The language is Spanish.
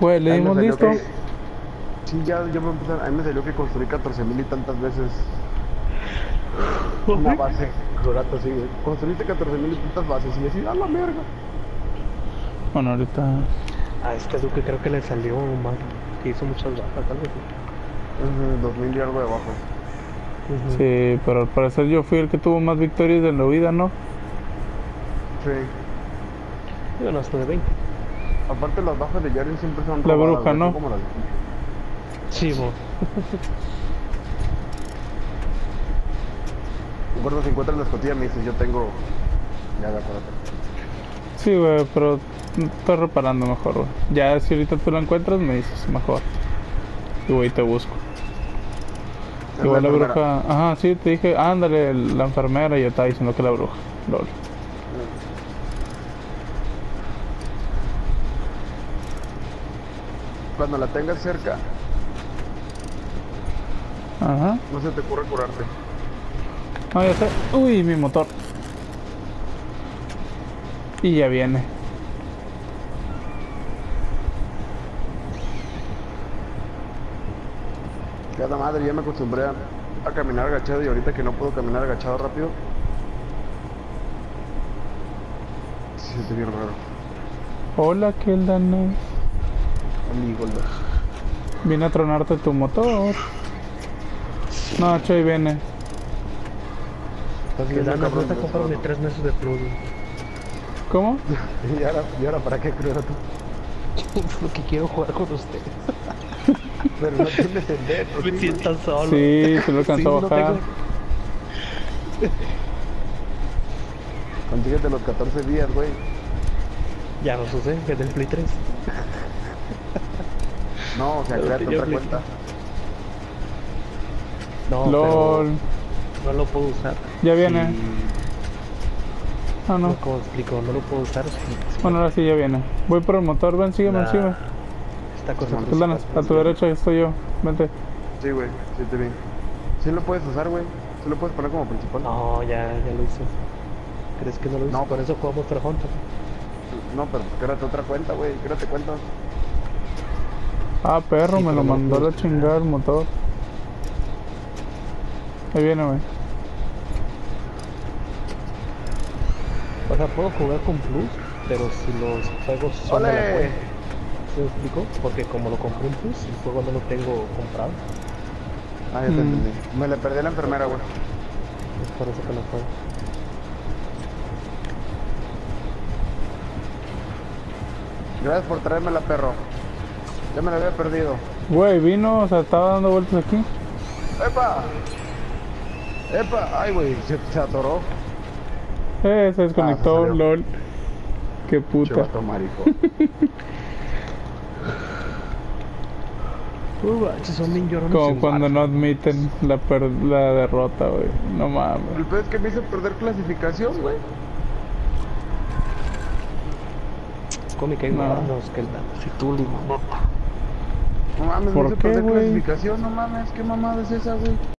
Güey, le dimos listo. que- Sí, ya, ya me empezar, a mí me salió que construí 14 mil y tantas veces una base. Dorato, sí. Construiste 14 mil y tantas bases y así, a la verga. Bueno, ahorita. A este Duque creo que le salió mal, que hizo muchas bajas, así. Ujú, 2000 y algo de bajo. Ujú. Sí, pero al parecer yo fui el que tuvo más victorias en la vida, ¿no? Sí. Yo no, hasta de 20. Aparte las bajas de Jaren siempre son La robadas, bruja, ¿no? como las Sí, bo. Gordo, si encuentras la escotilla me dices, yo tengo... Ya, de acuerdo. Sí, güey, pero estoy reparando mejor, güey. Ya si ahorita tú la encuentras, me dices mejor. Y güey, te busco. Igual la enfermera. bruja. Ajá, sí, te dije, ándale, la enfermera y estaba diciendo que la bruja. Lol. Cuando la tengas cerca, Ajá. no se te ocurre curarte. Ah, ya sé. Uy, mi motor. Y ya viene. Cada madre, ya me acostumbré a, a caminar agachado y ahorita que no puedo caminar agachado rápido. Se siente bien raro. Hola, Keldanes. Amigo, Vine a tronarte tu motor. No, che, viene. Ahorita güey, compraron ese tres meses de plus. ¿Cómo? ¿Y ahora, ¿Y ahora para qué creo tú? Porque quiero jugar con ustedes. Pero no tienes el dedo. Me sientan solo. Sí, se lo alcanzó Sí, a no bajar. tengo- Consíguete los 14 días, güey. Ya los usé, en el Play 3. No, o sea, créate otra Play. cuenta. No, LOL. pero no lo puedo usar. Ya viene. Sí. Ah, no. No, ¿Cómo explico? No lo puedo usar. si- Bueno, ahora sí ya viene. Voy por el motor, ven, sígueme, La- sígueme. Keldanes, a tu derecha estoy yo. Vente. Sí, güey, sí te vi. Sí lo puedes usar, güey. Sí lo puedes poner como principal. No, ya, ya lo hice. ¿Crees que no lo hice? No. Por eso jugamos Monster Hunter. No, pero créate otra cuenta, güey. Créate cuenta. Ah, perro, Sí, me lo no mandó a la chingada el motor. Ahí viene, güey. O sea, puedo jugar con Plus, pero si los son de la cuenta. ¿Sí me explico? Porque como lo compré en Plus, el juego no lo tengo comprado. Ah, ya te Mm. entendí. Me le perdí a la enfermera, güey. Es por eso que no juego. Gracias por traérmela, perro. Ya me la había perdido. Güey, vino, o sea, estaba dando vueltas aquí. ¡Epa! ¡Epa! ¡Ay, güey! Se, se atoró. Eh, se desconectó, salió. lol. Qué puta. Chivato marico. Llorones. Como cuando no admiten la, per- la derrota, güey. No El mames. peor es que me hizo perder clasificación, güey. Cómica y No. que el Si tú, limoneta. No mames, me ¿Por hizo qué, perder güey? clasificación. No mames, ¿qué mamada es esa, güey?